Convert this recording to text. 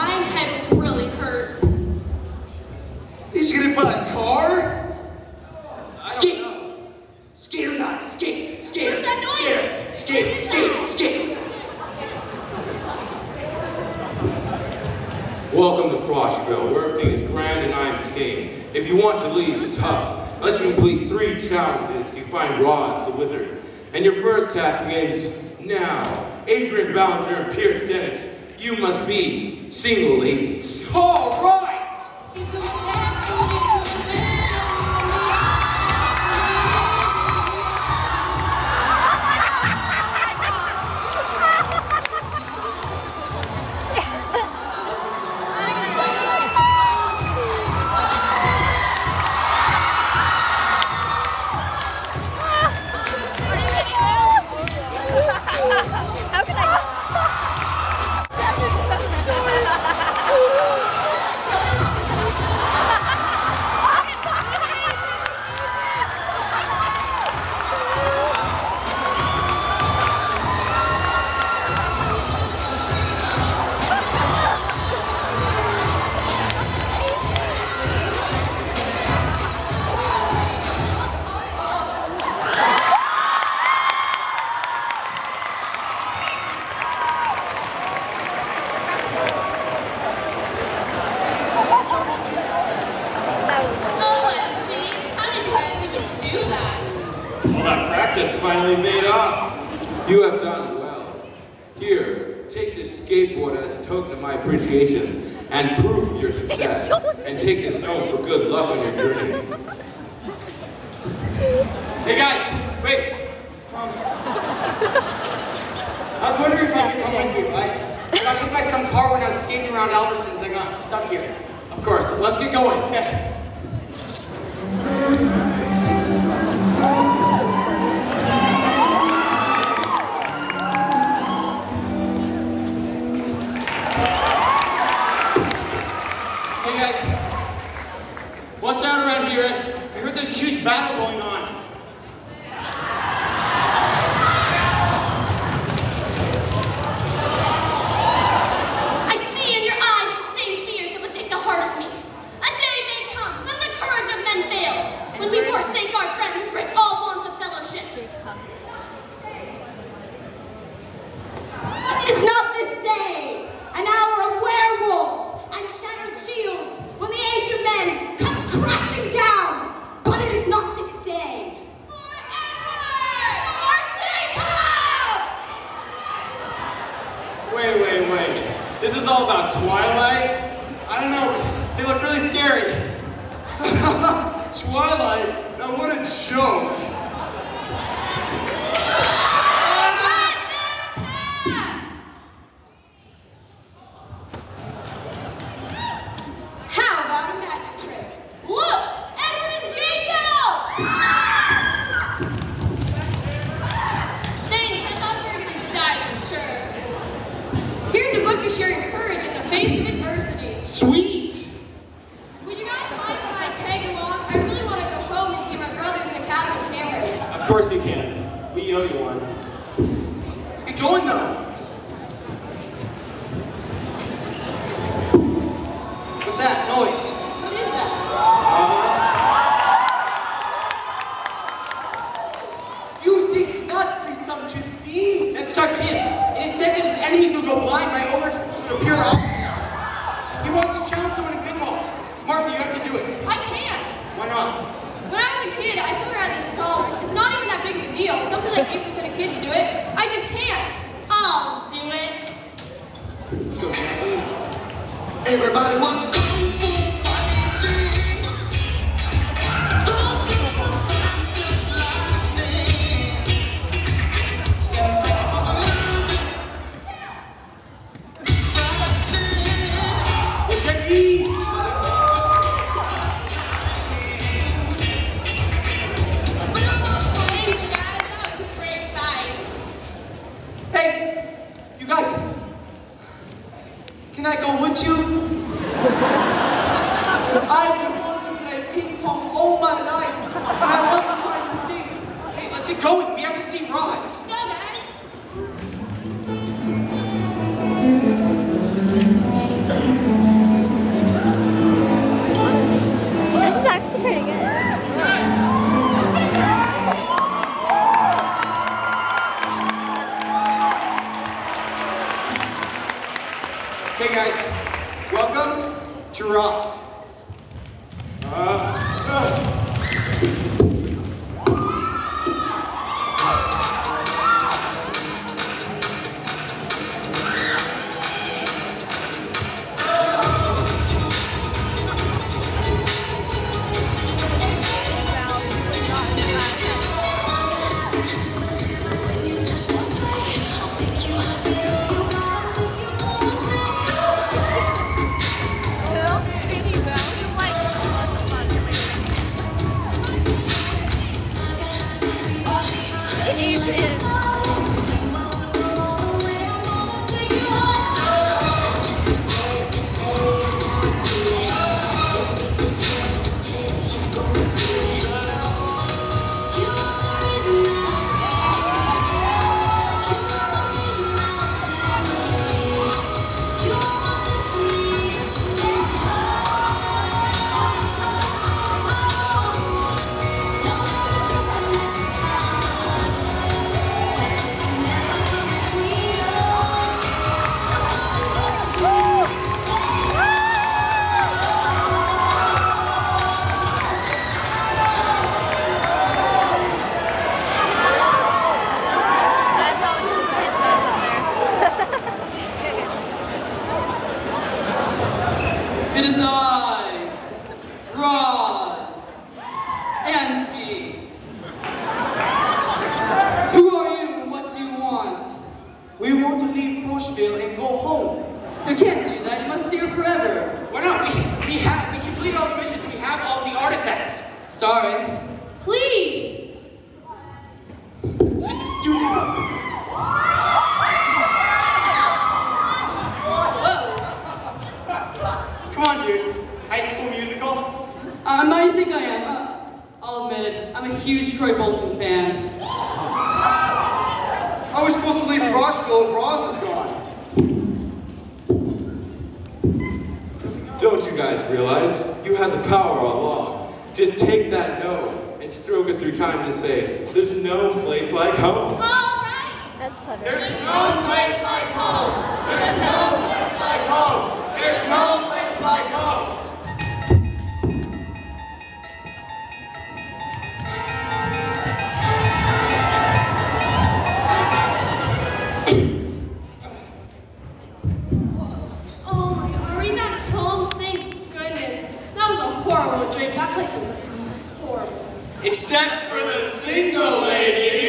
My head really hurts. He's gonna buy a car? Skate! Skate or not, skate, skate, skate, skate, skate, skate, skate. Welcome to Frostville, where everything is grand and I am king. If you want to leave, it's tough. Unless you complete three challenges to find Roz the Wizard. And your first task begins now. Adrian Ballinger and Pierce Dennis, you must be single ladies. All right! How can I? Practice finally paid off. You have done well. Here, take this skateboard as a token of my appreciation and proof of your success. And take this note for good luck on your journey. Hey guys, wait. Um, I was wondering if I could come with you. I, I got hit by some car when I was skating around Albertsons. I got stuck here. Of course, let's get going. Okay. Crashing down? But it is not this day. For Edward! For Jacob! Wait, wait, wait. This is all about Twilight? I don't know. They look really scary. Twilight? Now what a joke. How about a magic trick? Look! Edward and Jacob! Thanks, I thought we were gonna die for sure. Here's a book to share your courage in the face of adversity. Sweet! Would you guys mind if I tag along? I really want to go home and see my brother's mechanical camera. Of course you can. We owe you one. Let's get going though. What's that noise? What is that? You think not, presumptuous fiends? That's Chuck Kid. It is said that his enemies will go blind by overexposure to pure obstacles. He wants to challenge someone in pinball. Martha, you have to do it. I can't. Why not? When I was a kid, I sort of had this problem. It's not even that big of a deal. Something like 8% of kids do it. I just can't. I'll do it. Let's go, Jack. Everybody wants kung Welcome to Rocks. Uh, uh. Roz, Ansky. Who are you and what do you want? We want to leave Forshville and go home. You can't do that, you must stay here forever. Why not? We, we, have, we completed all the missions, we have all the artifacts. Sorry. Please! Sister Troy Bolton fan. I was supposed to leave Rossville and Ross is gone. Don't you guys realize you have the power all along? Just take that note and stroke it through time and say, there's no place like home. All right. That's funny. There's no place like home. There's no horrible dream. That place was horrible. Except for the single ladies.